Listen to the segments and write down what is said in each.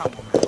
看我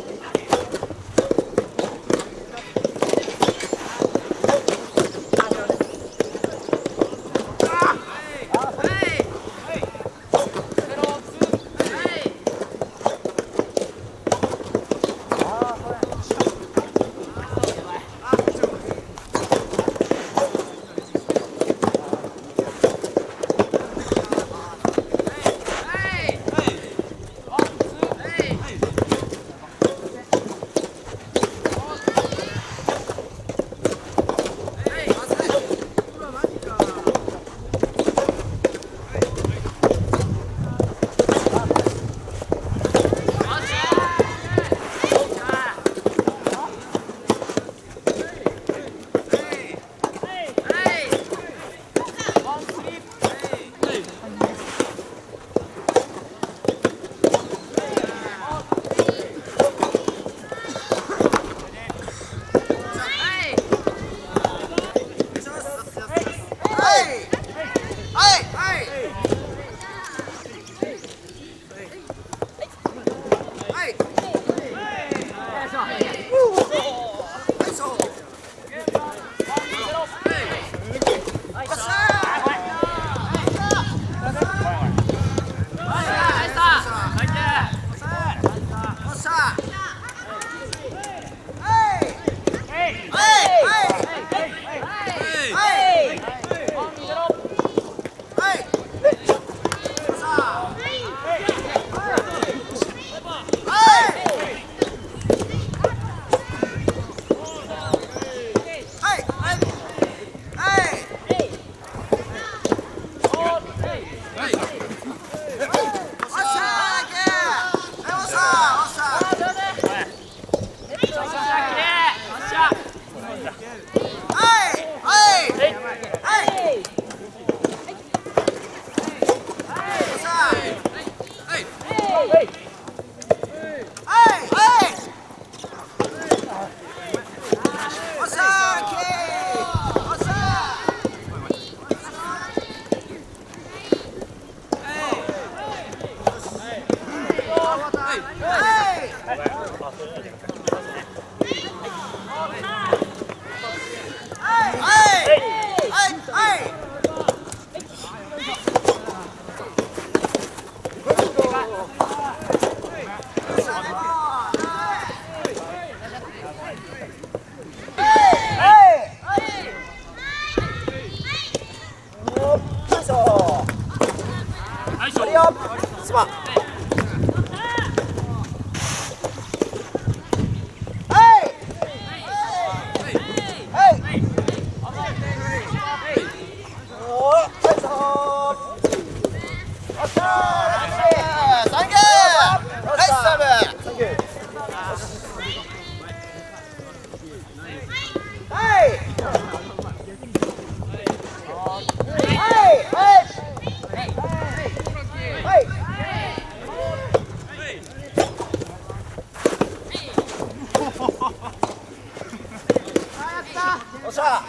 よっしゃ。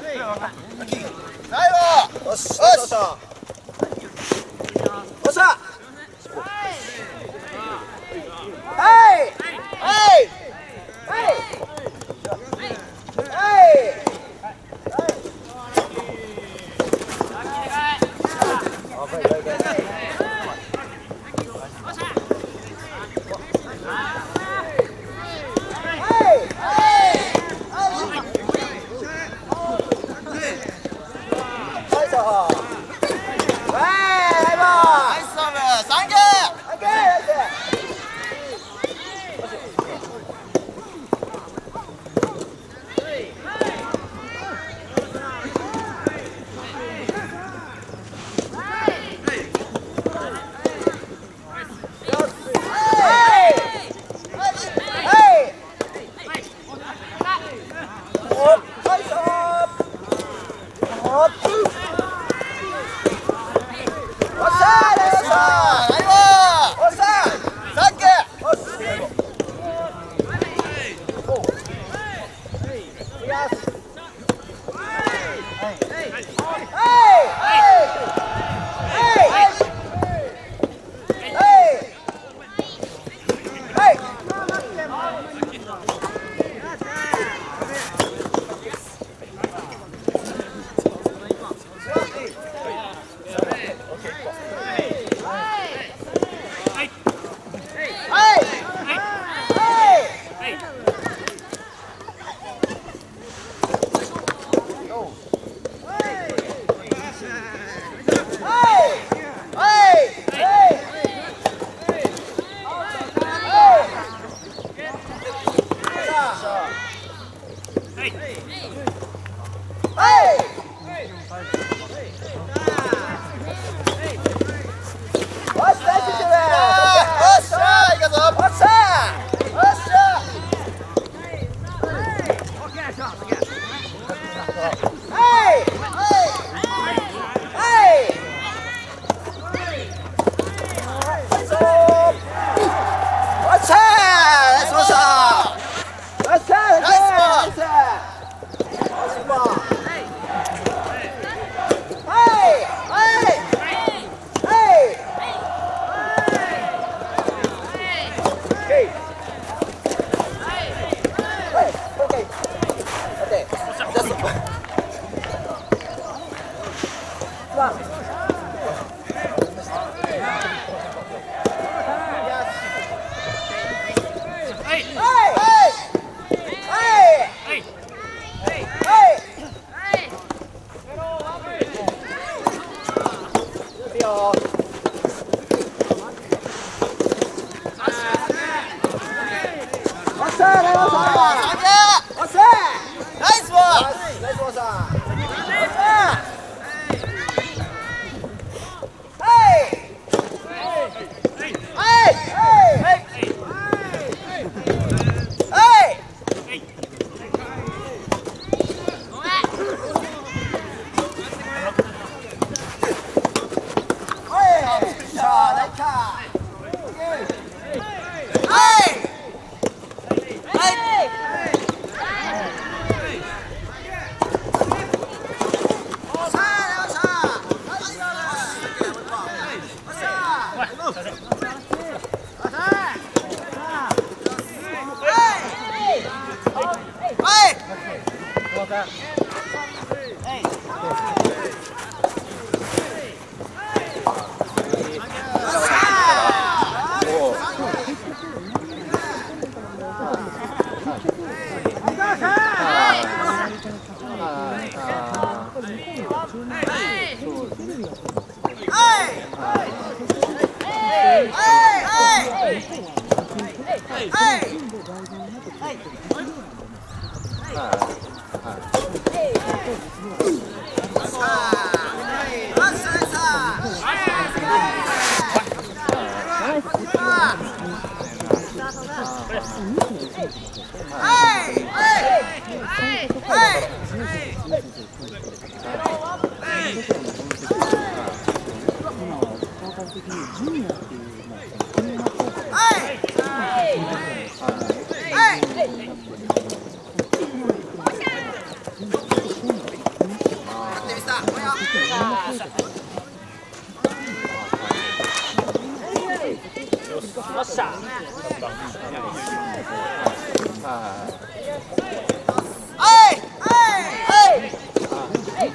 最後よしよっしゃ。はい。はい。はい。はい。はい. that. はい。乜神啊？哎哎哎！Hey!